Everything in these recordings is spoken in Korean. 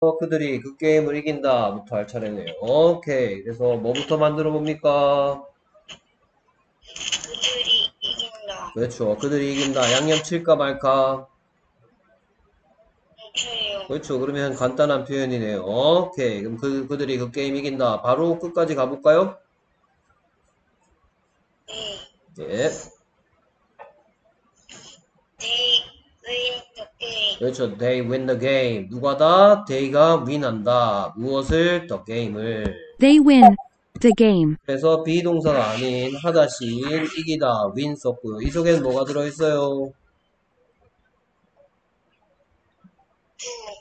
그들이 그 게임을 이긴다 부터 할 차례네요. 오케이. 그래서 뭐부터 만들어 봅니까? 그들이 이긴다. 그렇죠. 그들이 이긴다. 양념 칠까 말까? 그렇죠. 그러면 간단한 표현이네요. 오케이. 그럼 그, 그들이 그 게임 이긴다. 바로 끝까지 가볼까요? 네. 예. They win the game. 그렇죠. They win the game. 누가다? They가 win한다. 무엇을? The game을. They win the game. 그래서 비동사가 아닌 하다신 이기다 win 썼고요. 이 속에는 뭐가 들어있어요?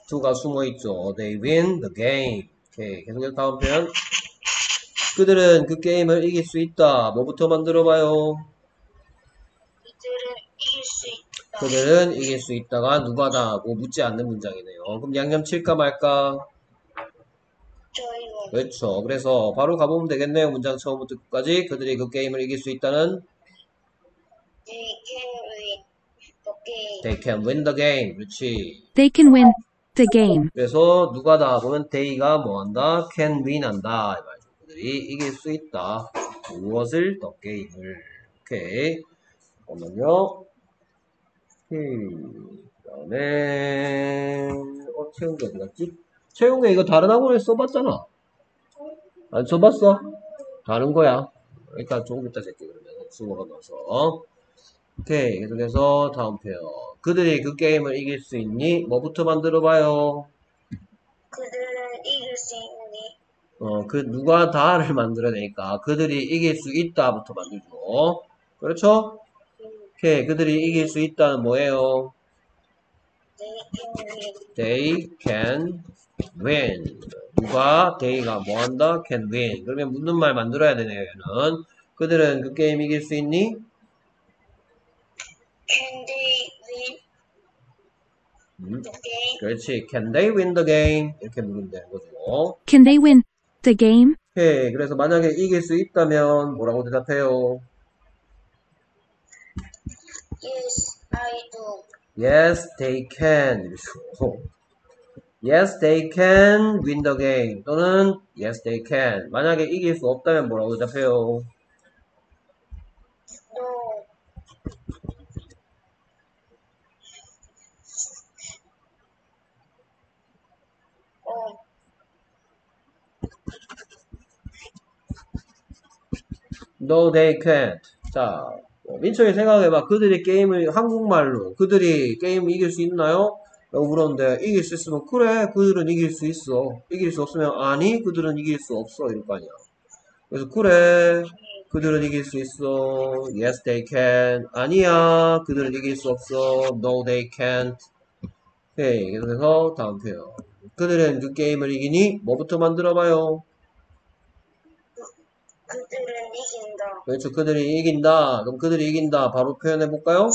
to가 숨어있죠. They win the game. 오케이. 계속해서 다음 표현. 그들은 그 게임을 이길 수 있다. 뭐부터 만들어봐요? 그들은 이길 수 있다가 누가다 하고 묻지 않는 문장이네요. 그럼 양념 칠까 말까? 저요. 그렇죠. 그래서 바로 가보면 되겠네요. 문장 처음부터 끝까지. 그들이 그 게임을 이길 수 있다는 They can win the game. They can win the game. 그렇지. They can win the game. 그래서 누가 다 보면 they가 뭐 한다? can win 한다. 이 말이죠. 그들이 이길 수 있다. 무엇을? the game을. 오케이. 잠깐만요. 음, 그 다음에 어, 채운 게 어디 갔지? 채운 게 이거 다른 학원에 써봤잖아. 안 써봤어? 다른 거야. 일단 조금 이따 쓸게 그러면 수고가 나서. 오케이. 계속해서 다음 표현. 그들이 그 게임을 이길 수 있니? 뭐부터 만들어봐요? 그들은 이길 수 있니? 어, 그 누가 다를 만들어내니까 그들이 이길 수 있다부터 만들죠. 그렇죠? 오케이. 그들이 이길 수 있다는 뭐예요? They can win. 누가 they가 뭐한다? can win. 그러면 묻는 말 만들어야 되네요. 얘는. 그들은 그 게임 이길 수 있니? Can they win 음, the game? 그렇지. Can they win the game? 이렇게 물으면 되는 거죠. Can they win the game? 오케이. 그래서 만약에 이길 수 있다면 뭐라고 대답해요? Yes, I do. Yes, they can. Yes, they can win the game. 또는 Yes, they can. 만약에 이길 수 없다면 뭐라고 대답해요? No. 어, No, they can't. 자, 어, 민철이 생각해봐. 그들이 게임을 한국말로 그들이 게임 이길 수 있나요? 라고 물었는데 이길 수 있으면 그래 그들은 이길 수 있어. 이길 수 없으면 아니 그들은 이길 수 없어. 이럴 거 아니야. 그래서 그래 그들은 이길 수 있어. Yes they can. 아니야 그들은 이길 수 없어. No they can't. 오케이 그래서 다음 표현 그들은 그 게임을 이기니 뭐부터 만들어봐요 그들은 이긴다. 그렇죠 그들이 이긴다 그럼 그들이 이긴다 바로 표현해 볼까요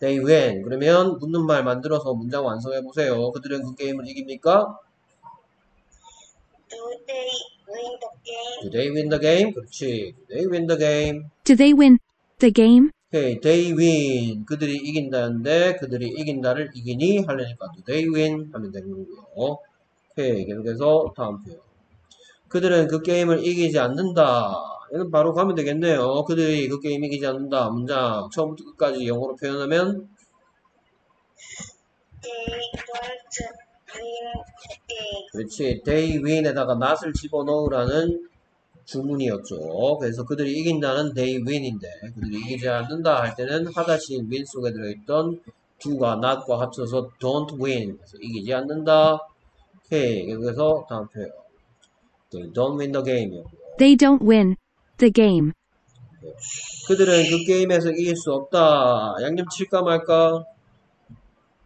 They they win. win 그러면 묻는 말 만들어서 문장 완성해 보세요 그들은 그 게임을 이깁니까 Do they win the game? Do they win the game? 그렇지. Do they win the game? Do they win the game? 오케이, they win. 그들이 이긴다는데 그들이 이긴다를 이기니 하려니까 do they win 하면 되는 거고요. 오케이, 계속해서 다음 표현. 그들은 그 게임을 이기지 않는다. 이건 바로 가면 되겠네요. 그들이 그 게임 이기지 않는다. 문장 처음부터 끝까지 영어로 표현하면. 그렇지. they win에다가 not을 집어넣으라는 주문이었죠. 그래서 그들이 이긴다는 they win인데 그들이 이기지 않는다 할 때는 하다시 win 속에 들어있던 do가 not과 합쳐서 don't win 그래서 이기지 않는다. 오케이. 그래서 다음 표현. They don't win the game이었고요. They don't win the game. 그들은 그 게임에서 이길 수 없다. 양념 칠까 말까?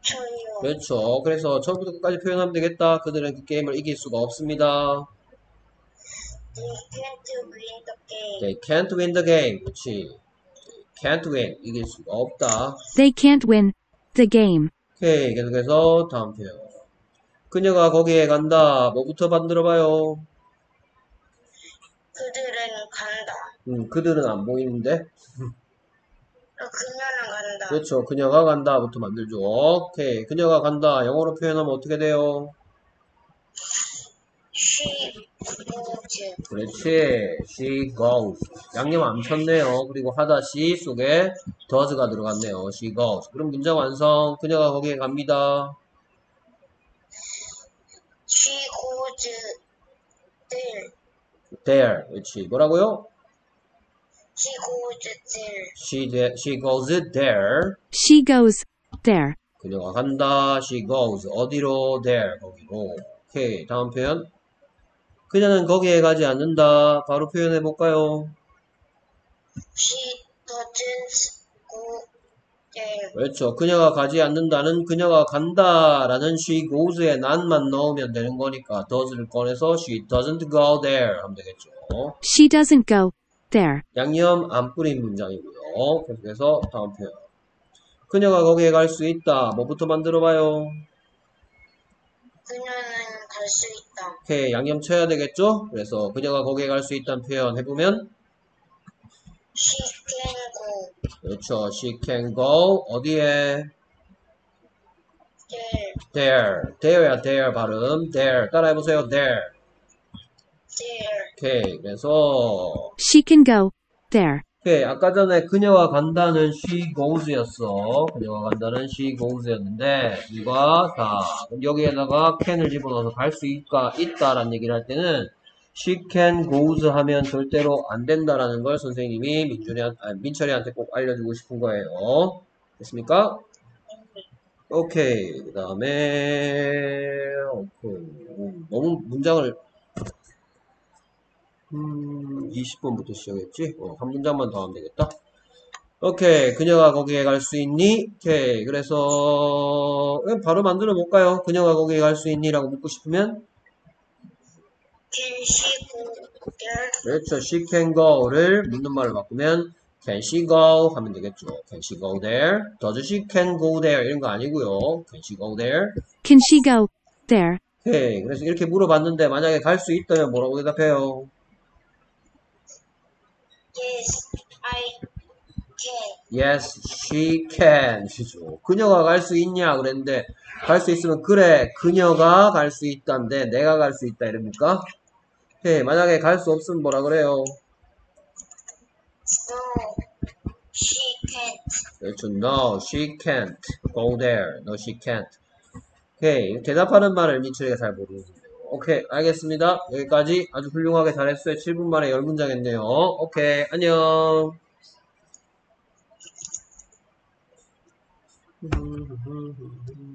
저요. 그렇죠. 그래서 처음부터 끝까지 표현하면 되겠다. 그들은 그 게임을 이길 수가 없습니다. They can't win the game. They can't win the game. 그렇지. They can't win. 이길 수가 없다. They can't win the game. 오케이. 계속해서 다음 표현. 그녀가 거기에 간다. 뭐부터 만들어봐요? 그들은 간다. 음, 그들은 안 보이는데. 어, 그녀는 간다. 그렇죠. 그녀가 간다부터 만들죠. 오케이. 그녀가 간다. 영어로 표현하면 어떻게 돼요? She goes. 그렇지. She goes. 양념 안 쳤네요. 그리고 하다 she 속에 does가 들어갔네요. She goes. 그럼 문장 완성. 그녀가 거기에 갑니다. She goes there. There. 그렇지. 뭐라고요? She goes there. She, de- she goes there. She goes there. 그녀가 간다. She goes. 어디로? There. 거기로. 오케이. 다음 표현. 그녀는 거기에 가지 않는다. 바로 표현해 볼까요? She doesn't go 그렇죠. 그녀가 가지 않는다는 그녀가 간다라는 she goes에 난만 넣으면 되는 거니까 does를 꺼내서 she doesn't go there 하면 되겠죠. She doesn't go there. 양념 안 뿌린 문장이고요. 계속해서 다음 표현. 그녀가 거기에 갈 수 있다. 뭐부터 만들어 봐요? 그녀는 갈 수 있다. 오케이. 양념 쳐야 되겠죠? 그래서 그녀가 거기에 갈 수 있다는 표현 해보면 She can 그렇죠. she can go 어디에? there. there. there야 there 발음. there. 따라해보세요. there. There. 오케이. 그래서 She can go there. 오케이. 아까 전에 그녀가 간다는 she goes였어. 그녀가 간다는 she goes였는데 이거 자 그럼 여기에다가 can을 집어넣어서 갈 수 있다 있다라는 얘기를 할 때는 she can goes 하면 절대로 안 된다라는 걸 선생님이 민준이 아니, 민철이한테 꼭 알려주고 싶은 거예요. 됐습니까? 오케이. 그 다음에 너무 문장을 음, 20번부터 시작했지? 어, 한 문장만 더 하면 되겠다. 오케이. 그녀가 거기에 갈 수 있니? 오케이. 그래서, 예, 바로 만들어 볼까요? 그녀가 거기에 갈 수 있니? 라고 묻고 싶으면, Can she go there? 그렇죠. she can go를 묻는 말로 바꾸면, can she go? 하면 되겠죠. can she go there? does she can go there? 이런 거 아니고요 can she go there? Can she go there? 오케이. 그래서 이렇게 물어봤는데, 만약에 갈 수 있다면 뭐라고 대답해요? Yes, I. Yes, she can. 시죠. 그녀가 갈 수 있냐? 그랬는데, 갈 수 있으면, 그래, 그녀가 갈 수 있다인데, 내가 갈 수 있다, 이럽니까? 예, 만약에 갈 수 없으면 뭐라 그래요? No, she can't. 그렇죠. No, she can't go there. No, she can't. 오케이. 대답하는 말을 민철이가 잘 모르는데요. 오케이. 알겠습니다. 여기까지 아주 훌륭하게 잘했어요. 7분 만에 10문장 했네요. 오케이. 안녕. 음,